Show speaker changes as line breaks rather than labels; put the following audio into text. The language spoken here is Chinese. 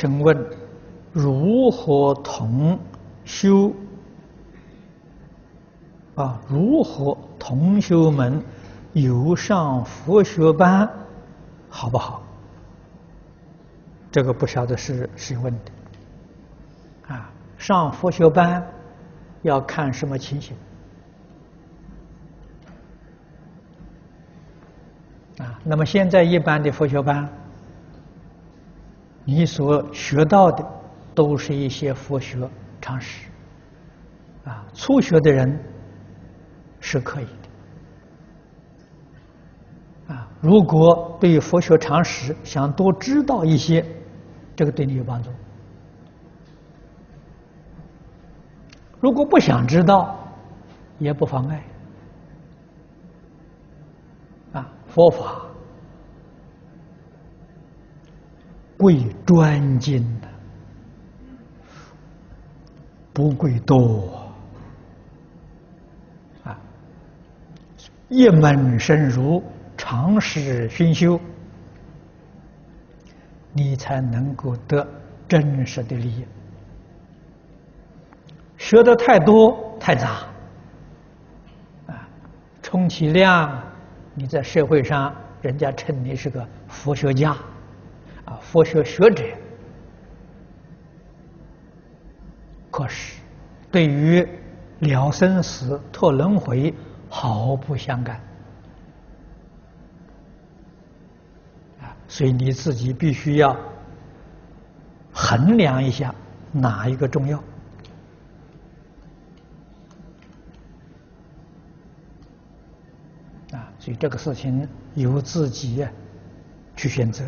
请问如何同修啊？如何同修们有上佛学班好不好？这个不晓得是谁问的啊？上佛学班要看什么情形啊？那么现在一般的佛学班。你所学到的都是一些佛学常识，啊，初学的人是可以的，啊，如果对佛学常识想多知道一些，这个对你有帮助。如果不想知道，也不妨碍，啊，佛法。贵专精的，不贵多啊！一门深入，长时熏修，你才能够得真实的利益。学的太多太杂啊，充其量你在社会上，人家称你是个佛学家。啊，佛学学者，可是对于了生死、脱轮回毫不相干啊，所以你自己必须要衡量一下哪一个重要啊，所以这个事情由自己去选择。